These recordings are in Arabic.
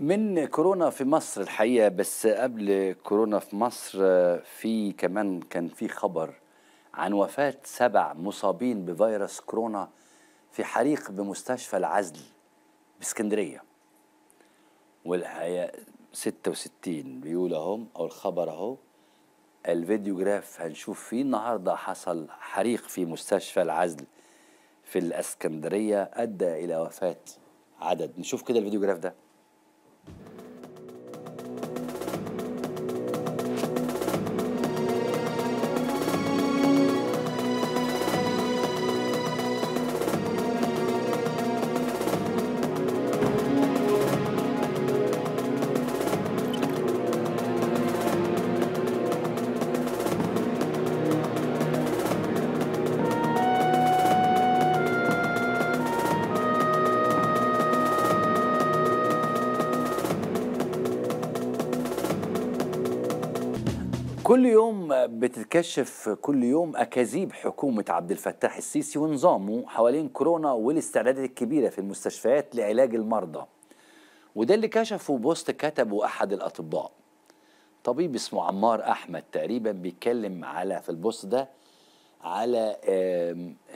من كورونا في مصر الحقيقة بس قبل كورونا في مصر في كمان كان في خبر عن وفاة سبع مصابين بفيروس كورونا في حريق بمستشفى العزل بإسكندرية. والحقيقة 66 بيقول اهم أو الخبر أهو. الفيديوجراف هنشوف فيه النهارده حصل حريق في مستشفى العزل في الإسكندرية أدى إلى وفاة عدد. نشوف كده الفيديوجراف ده. كل يوم بتتكشف كل يوم أكاذيب حكومة عبد الفتاح السيسي ونظامه حوالين كورونا والاستعدادات الكبيرة في المستشفيات لعلاج المرضى. وده اللي كشفه post كتبه أحد الأطباء. طبيب اسمه عمار أحمد تقريبا بيتكلم على في ال post ده على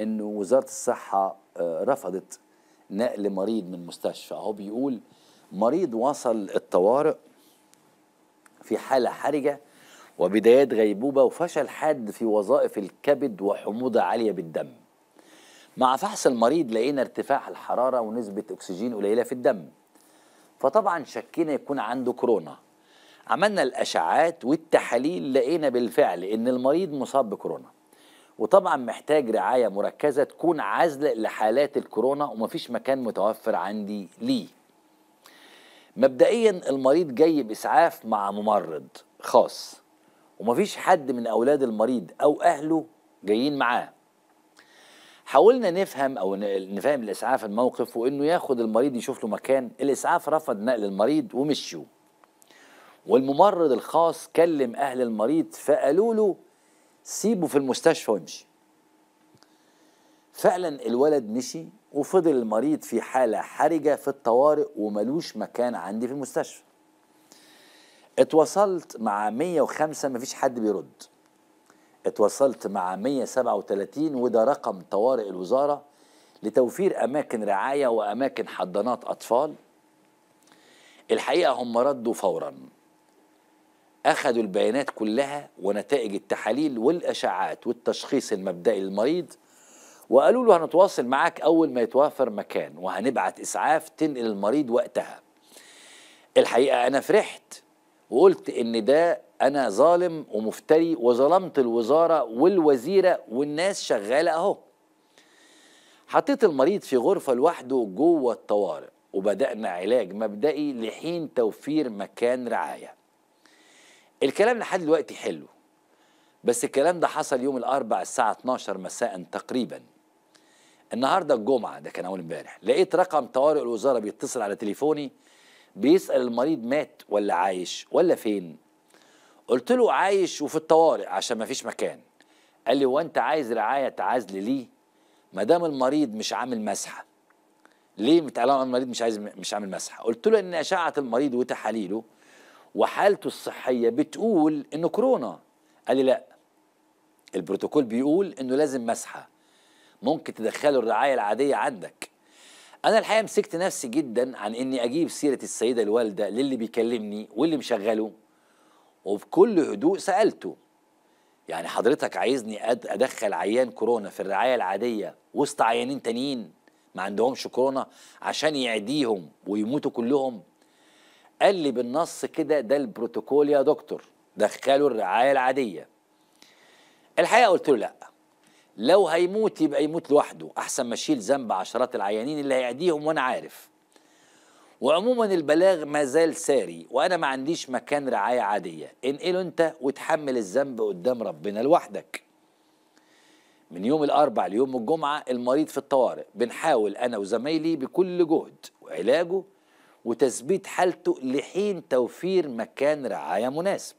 انه وزارة الصحة آه، رفضت نقل مريض من مستشفى. اهو بيقول مريض وصل الطوارئ في حالة حرجة وبدايات غيبوبة وفشل حاد في وظائف الكبد وحموضة عالية بالدم. مع فحص المريض لقينا ارتفاع الحرارة ونسبة أكسجين قليلة في الدم. فطبعا شكينا يكون عنده كورونا. عملنا الأشعات والتحاليل لقينا بالفعل إن المريض مصاب بكورونا. وطبعا محتاج رعاية مركزة تكون عازلة لحالات الكورونا ومفيش مكان متوفر عندي ليه. مبدئيا المريض جاي بإسعاف مع ممرض خاص. ومفيش حد من أولاد المريض أو أهله جايين معاه. حاولنا نفهم ن- نفهم الإسعاف الموقف وإنه ياخد المريض يشوف له مكان. الإسعاف رفض نقل المريض ومشوا والممرض الخاص كلم أهل المريض فقالوا له سيبه في المستشفى وامشي. فعلا الولد مشي وفضل المريض في حالة حرجة في الطوارئ وملوش مكان عندي في المستشفى. اتواصلت مع 105 مفيش حد بيرد. اتواصلت مع 137 وده رقم طوارئ الوزارة لتوفير أماكن رعاية وأماكن حضانات أطفال. الحقيقة هم ردوا فورا. أخذوا البيانات كلها ونتائج التحاليل والأشعات والتشخيص المبدئي للمريض وقالوا له هنتواصل معاك أول ما يتوفر مكان وهنبعت إسعاف تنقل المريض وقتها. الحقيقة أنا فرحت وقلت إن ده أنا ظالم ومفتري وظلمت الوزارة والوزيرة والناس شغالة أهو. حطيت المريض في غرفة لوحده جوه الطوارئ وبدأنا علاج مبدئي لحين توفير مكان رعاية. الكلام لحد دلوقتي حلو بس الكلام ده حصل يوم الأربع الساعة 12 مساء تقريبا. النهارده الجمعة ده كان أول امبارح لقيت رقم طوارئ الوزارة بيتصل على تليفوني بيسأل المريض مات ولا عايش ولا فين؟ قلت له عايش وفي الطوارئ عشان ما فيش مكان. قال لي هو أنت عايز رعاية تعازل ليه؟ ما دام المريض مش عامل مسحة. ليه متعلم المريض مش عايز مش عامل مسحة. قلت له إن أشعة المريض وتحاليله وحالته الصحية بتقول إنه كورونا. قال لي لأ. البروتوكول بيقول إنه لازم مسحة. ممكن تدخله الرعاية العادية عندك. أنا الحقيقة مسكت نفسي جدا عن إني أجيب سيرة السيدة الوالدة للي بيكلمني واللي مشغله وبكل هدوء سألته. يعني حضرتك عايزني أدخل عيان كورونا في الرعاية العادية وسط عيانين تانيين ما عندهمش كورونا عشان يعديهم ويموتوا كلهم؟ قال لي بالنص كده ده البروتوكول يا دكتور دخلوا الرعاية العادية. الحقيقة قلت له لأ. لو هيموت يبقى يموت لوحده. أحسن ما أشيل ذنب عشرات العيانين اللي هيعديهم وأنا عارف. وعموما البلاغ ما زال ساري وأنا ما عنديش مكان رعاية عادية. انقله أنت وتحمل الذنب قدام ربنا لوحدك. من يوم الأربع ليوم الجمعة المريض في الطوارئ. بنحاول أنا وزمايلي بكل جهد وعلاجه وتثبيت حالته لحين توفير مكان رعاية مناسب.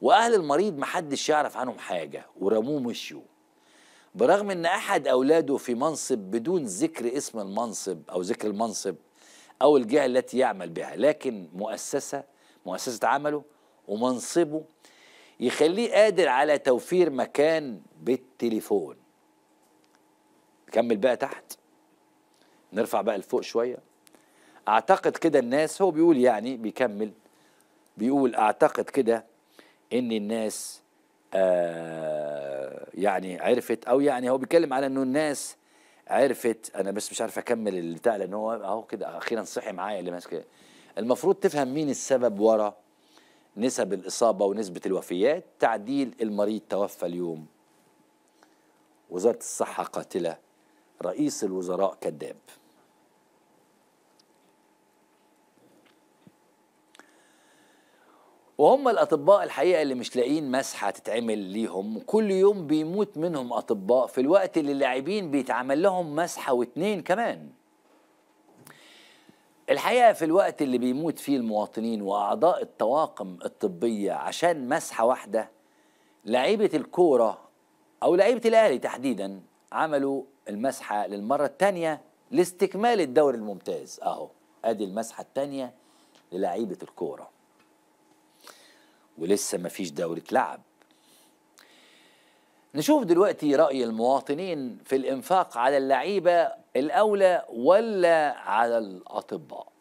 وأهل المريض محدش يعرف عنهم حاجة ورموه مشيوا. برغم إن أحد أولاده في منصب بدون ذكر اسم المنصب أو ذكر المنصب أو الجهة التي يعمل بها لكن مؤسسة مؤسسة عمله ومنصبه يخليه قادر على توفير مكان بالتليفون. كمل بقى تحت. نرفع بقى لفوق شوية. أعتقد كده الناس هو بيقول يعني بيكمل. بيقول أعتقد كده إن الناس آه يعني عرفت أو يعني هو بيتكلم على إنه الناس عرفت أنا بس مش عارف أكمل البتاع لأن هو أهو كده أخيرا صحي معايا اللي ماسك المفروض تفهم مين السبب ورا نسب الإصابة ونسبة الوفيات؟ تعديل المريض توفى اليوم. وزارة الصحة قاتلة رئيس الوزراء كذاب. وهم الأطباء الحقيقة اللي مش لاقيين مسحة تتعمل ليهم. كل يوم بيموت منهم أطباء. في الوقت اللي اللاعبين بيتعمل لهم مسحة واتنين كمان. الحقيقة في الوقت اللي بيموت فيه المواطنين وأعضاء الطواقم الطبية عشان مسحة واحدة لعيبة الكورة أو لعيبة الأهلي تحديدا عملوا المسحة للمرة الثانية لاستكمال الدوري الممتاز. أهو أدي المسحة الثانية للعيبه الكورة. ولسه ما فيش دورة لعب نشوف دلوقتي رأي المواطنين في الإنفاق على اللعيبة الأولى ولا على الأطباء.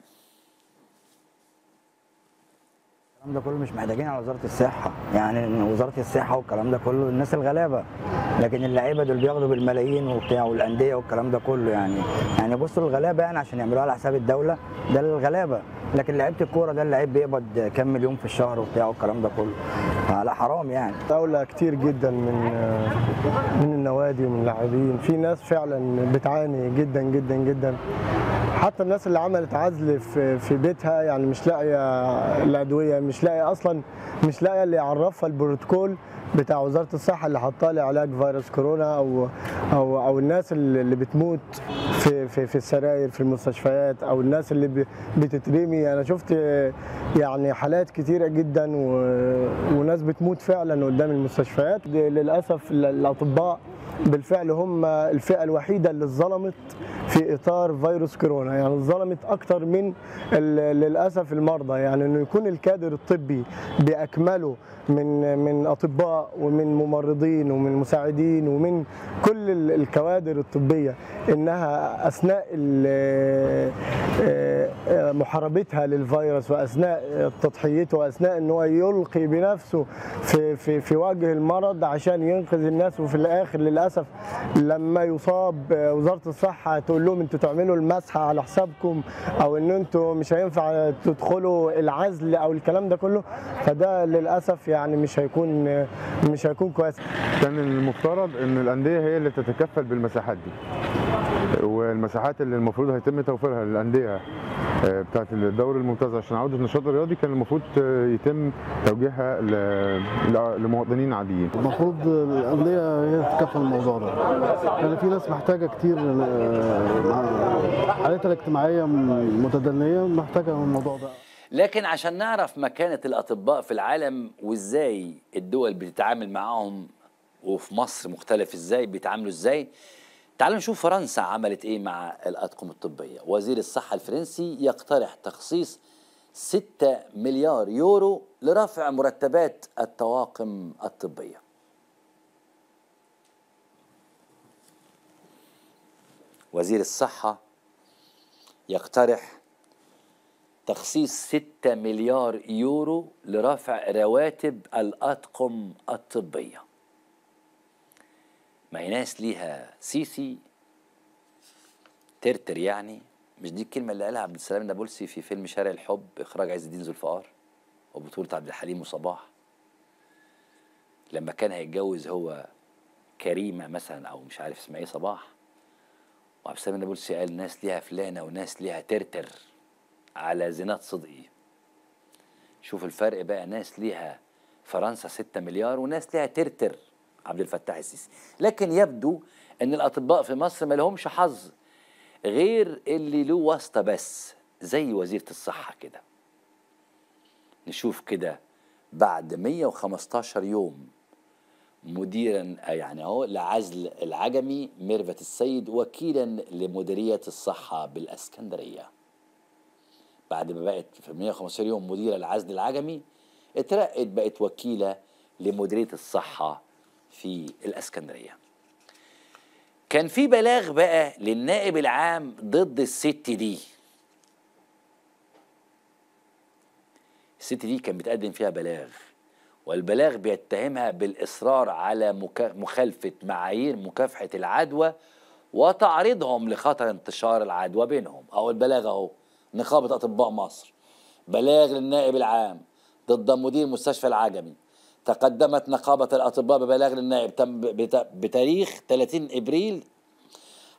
الكلام ده كله مش محتاجين على وزارة الصحة. يعني وزارة الصحة والكلام ده كله الناس الغلابة. لكن اللعيبة دول بياخدوا بالملايين وبتاع والأندية والكلام ده كله يعني. يعني بصوا الغلابة يعني عشان يعملوها على حساب الدولة ده الغلابة. لكن لعيبة الكورة ده اللعيب بيقبض كام مليون في الشهر وبتاع والكلام ده كله. لا حرام يعني. دولة كتير جدا من من النوادي ومن اللاعبين. في ناس فعلا بتعاني جدا جدا جدا. حتى الناس اللي عملت عزل في في بيتها يعني مش لاقية الادويه مش لاقية أصلا مش لاقية اللي يعرفها البروتوكول. بتاع وزارة الصحة اللي حطها لعلاج فيروس كورونا أو أو أو الناس اللي بتموت في في في السراير في المستشفيات أو الناس اللي بتترمي. أنا شفت يعني حالات كتيرة جدا و- وناس بتموت فعلا قدام المستشفيات. للأسف ال- الأطباء بالفعل هم الفئة الوحيدة اللي اتظلمت في إطار فيروس كورونا. يعني اتظلمت أكتر من للأسف المرضى. يعني إنه يكون الكادر الطبي بأكمله من من أطباء ومن ممرضين ومن مساعدين ومن كل ال- الكوادر الطبية إنها أثناء ال- آه، محاربتها للفيروس وأثناء تضحيته وأثناء ان هو يلقي بنفسه في في في وجه المرض عشان ينقذ الناس وفي الآخر للأسف لما يصاب آه، وزارة الصحة تقول لهم أنتوا تعملوا المسحه على حسابكم أو إن أنتوا مش هينفع تدخلوا العزل أو الكلام ده كله فده للأسف يعني مش هيكون آه، مش هيكون كويس. كان المفترض إن الأندية هي اللي تتكفل بالمساحات دي. والمساحات اللي المفروض هيتم توفيرها للأندية آه، بتاعه الدوري الممتاز عشان عودة النشاط الرياضي كان المفروض آه، يتم توجيهها ل- ل- لمواطنين عاديين. المفروض الأندية هي تتكفل الموضوع ده. يعني في ناس محتاجة كتير آه، حالتها الاجتماعية م- متدنية محتاجة الموضوع ده. لكن عشان نعرف مكانة الأطباء في العالم وإزاي الدول بتتعامل معاهم وفي مصر مختلف إزاي بيتعاملوا إزاي تعالوا نشوف فرنسا عملت إيه مع الأطقم الطبية. وزير الصحة الفرنسي يقترح تخصيص 6 مليار يورو لرفع مرتبات الطواقم الطبية. وزير الصحة يقترح تخصيص 6 مليار يورو لرفع رواتب الأطقم الطبية. ما هي ناس ليها سيسي ترتر يعني. مش دي الكلمة اللي قالها عبد السلام النابلسي في فيلم شارع الحب إخراج عز الدين ذو الفقار وبطولة عبد الحليم وصباح. لما كان هيتجوز هو كريمة مثلا أو مش عارف اسمها إيه صباح. وعبد السلام النابلسي قال ناس ليها فلانة وناس ليها ترتر. على زينات صدقي. شوف الفرق بقى ناس ليها فرنسا 6 مليار وناس ليها ترتر عبد الفتاح السيسي. لكن يبدو إن الأطباء في مصر ما لهمش حظ غير اللي له واسطة بس زي وزيرة الصحة كده. نشوف كده بعد 115 يوم مديرا يعني أهو لعزل العجمي ميرفت السيد وكيلا لمديرية الصحة بالإسكندرية. بعد ما بقت في 115 يوم مديرة العزل العجمي اترقت بقت وكيلة لمديرية الصحة في الإسكندرية. كان في بلاغ بقى للنائب العام ضد الست دي. الست دي كان بتقدم فيها بلاغ والبلاغ بيتهمها بالإصرار على مخالفة معايير مكافحة العدوى وتعريضهم لخطر انتشار العدوى بينهم. أو البلاغ أهو. نقابة أطباء مصر بلاغ للنائب العام ضد مدير مستشفى العجمي. تقدمت نقابة الأطباء ببلاغ للنائب تم بت- بتاريخ 30 إبريل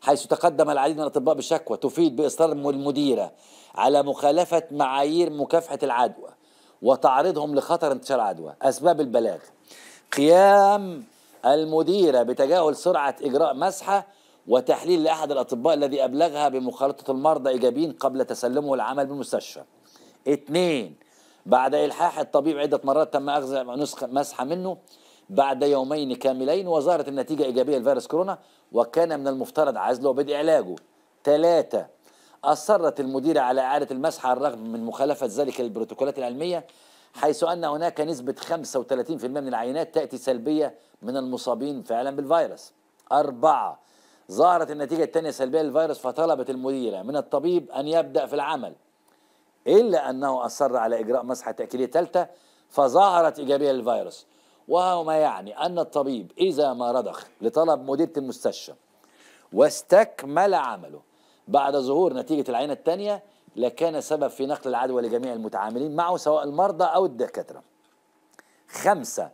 حيث تقدم العديد من الأطباء بشكوى تفيد بإصرار المديرة على مخالفة معايير مكافحة العدوى وتعريضهم لخطر انتشار العدوى أسباب البلاغ قيام المديرة بتجاهل سرعة إجراء مسحة وتحليل لأحد الأطباء الذي أبلغها بمخالطة المرضى إيجابيين قبل تسلمه العمل بالمستشفى. اثنين بعد إلحاح الطبيب عدة مرات تم أخذ نسخة مسحة منه بعد يومين كاملين وظهرت النتيجة إيجابية لفيروس كورونا وكان من المفترض عزله وبدء علاجه. ثلاثة أصرت المديرة على إعادة المسح على الرغم من مخالفة ذلك للبروتوكولات العلمية حيث أن هناك نسبة 35% من العينات تأتي سلبية من المصابين فعلا بالفيروس. أربعة ظهرت النتيجة الثانية سلبية للفيروس فطلبت المديرة من الطبيب أن يبدأ في العمل. إلا أنه أصر على إجراء مسحة تأكيدية ثالثة فظهرت إيجابية للفيروس. وهو ما يعني أن الطبيب إذا ما رضخ لطلب مديرة المستشفى واستكمل عمله بعد ظهور نتيجة العينة الثانية لكان سبب في نقل العدوى لجميع المتعاملين معه سواء المرضى أو الدكاترة. خمسة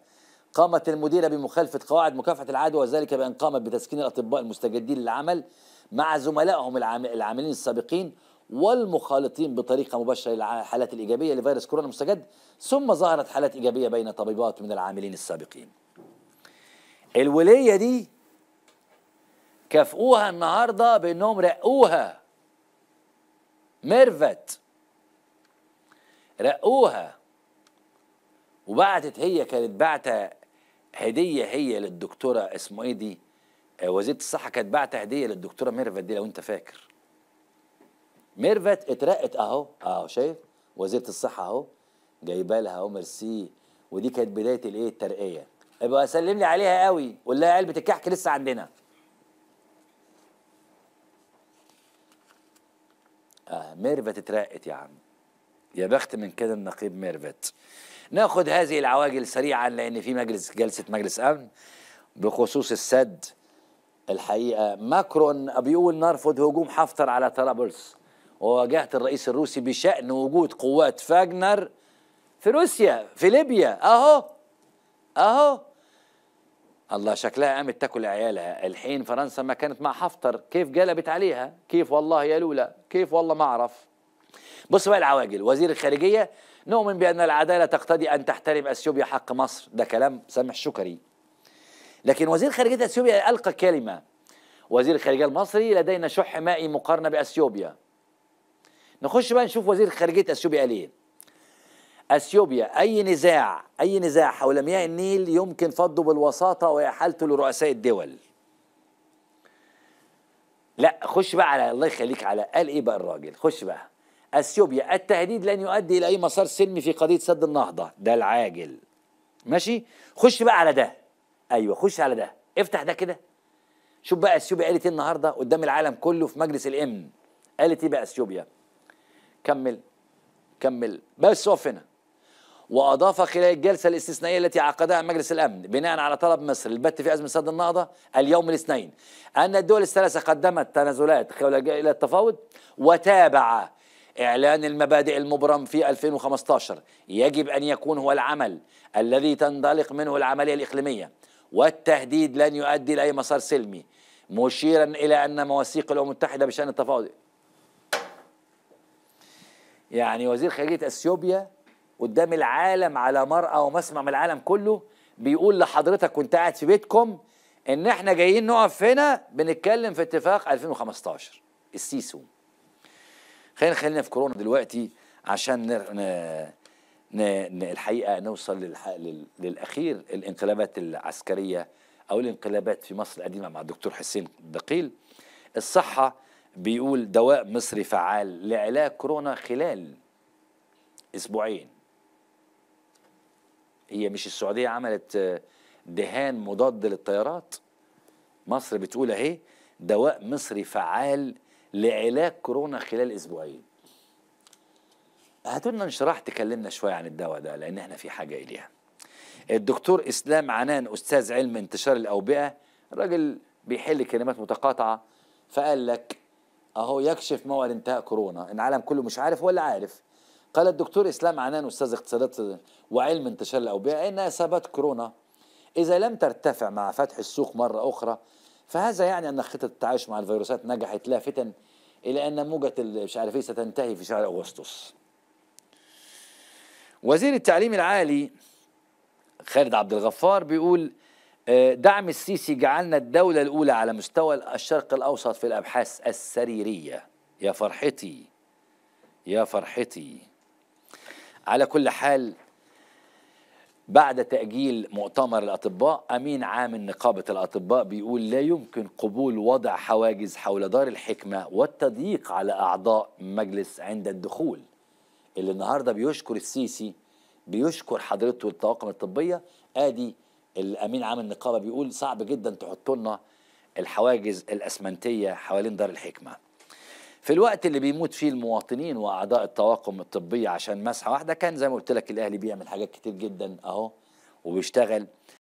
قامت المديرة بمخالفة قواعد مكافحة العدوى وذلك بأن قامت بتسكين الأطباء المستجدين للعمل مع زملائهم العام- العاملين السابقين والمخالطين بطريقة مباشرة للحالات الإيجابية لفيروس كورونا المستجد ثم ظهرت حالات إيجابية بين طبيبات من العاملين السابقين. الولية دي كافئوها النهارده بأنهم رقوها ميرفت. رقوها وبعتت هي كانت بعتة هدية هي للدكتورة اسمه إيه دي؟ آه، وزيرة الصحة كانت بعتة هدية للدكتورة ميرفت دي لو انت فاكر. ميرفت اترقت اهو اهو شايف؟ وزيرة الصحة اهو جايبه لها اهو ميرسي. ودي كانت بداية الايه؟ الترقية. ابقى سلم لي عليها قوي قول لها علبة الكحك لسه عندنا. آه ميرفت اترقت يا عم. يا بخت من كده النقيب ميرفت. ناخد هذه العواجل سريعا لأن في مجلس جلسة مجلس أمن. بخصوص السد الحقيقة ماكرون بيقول نرفض هجوم حفتر على طرابلس. وواجهت الرئيس الروسي بشأن وجود قوات فاجنر في روسيا في ليبيا. أهو أهو. الله شكلها قامت تاكل عيالها. الحين فرنسا ما كانت مع حفتر. كيف جلبت عليها؟ كيف والله يا لولا؟ كيف والله ما أعرف. بص بقى العواجل. وزير الخارجية نؤمن بأن العدالة تقتضي أن تحترم أثيوبيا حق مصر. ده كلام سامح شكري. لكن وزير خارجية أثيوبيا ألقى كلمة. وزير الخارجيه المصري لدينا شح مائي مقارنة بأثيوبيا. نخش بقى نشوف وزير خارجية أثيوبيا قال إيه. أثيوبيا أي نزاع أي نزاع حول مياه النيل يمكن فضه بالوساطة واحالته لرؤساء الدول. لا خش بقى على الله يخليك على قال إيه بقى الراجل؟ خش بقى. اثيوبيا التهديد لن يؤدي إلى أي مسار سلمي في قضية سد النهضة. ده العاجل. ماشي؟ خش بقى على ده. أيوه خش على ده. افتح ده كده. شوف بقى اثيوبيا قالت إيه النهارده قدام العالم كله في مجلس الامن قالت إيه بقى اثيوبيا كمل كمل. بس اقف هنا. وأضاف خلال الجلسة الاستثنائية التي عقدها مجلس الامن بناء على طلب مصر للبت في أزمة سد النهضة اليوم الاثنين أن الدول الثلاثة قدمت تنازلات إلى التفاوض وتابع إعلان المبادئ المبرم في 2015 يجب أن يكون هو العمل الذي تنطلق منه العملية الإقليمية والتهديد لن يؤدي لاي مسار سلمي مشيرا إلى أن مواثيق الأمم المتحدة بشأن التفاوض. يعني وزير خارجية إثيوبيا قدام العالم على مرأى ومسمع من العالم كله بيقول لحضرتك وانت قاعد في بيتكم إن إحنا جايين نقف هنا بنتكلم في اتفاق 2015 السيسو. خلينا خلينا في كورونا دلوقتي عشان ن... ن... ن... الحقيقة نوصل للح... لل... للأخير الانقلابات العسكرية أو الانقلابات في مصر القديمة مع الدكتور حسين دقيل. الصحة بيقول دواء مصري فعال لعلاج كورونا خلال أسبوعين. هي مش السعودية عملت دهان مضاد للطيارات؟ مصر بتقول أهي دواء مصري فعال لعلاج كورونا خلال أسبوعين. هاتوا لنا انشراح تكلمنا شوية عن الدواء ده لأن إحنا في حاجة إليها. الدكتور إسلام عنان أستاذ علم انتشار الأوبئة راجل بيحل كلمات متقاطعة فقال لك أهو يكشف موعد انتهاء كورونا العالم كله مش عارف ولا عارف. قال الدكتور إسلام عنان أستاذ اقتصادات وعلم انتشار الأوبئة إن إصابات كورونا إذا لم ترتفع مع فتح السوق مرة أخرى فهذا يعني أن خطة التعايش مع الفيروسات نجحت لافتا إلى أن موجة مش عارف إيه ستنتهي في شهر أغسطس. وزير التعليم العالي خالد عبد الغفار بيقول آه، دعم السيسي جعلنا الدولة الأولى على مستوى الشرق الأوسط في الأبحاث السريرية. يا فرحتي يا فرحتي. على كل حال بعد تأجيل مؤتمر الأطباء أمين عام نقابة الأطباء بيقول لا يمكن قبول وضع حواجز حول دار الحكمة والتضييق على أعضاء مجلس عند الدخول اللي النهارده بيشكر السيسي بيشكر حضرته الطواقم الطبية آدي الامين عام النقابة بيقول صعب جدا تحطوا لنا الحواجز الأسمنتية حوالين دار الحكمة. في الوقت اللي بيموت فيه المواطنين وأعضاء الطواقم الطبيه عشان مسحة واحدة كان زي ما قلت لك الأهلي بيعمل حاجات كتير جدا أهو وبيشتغل.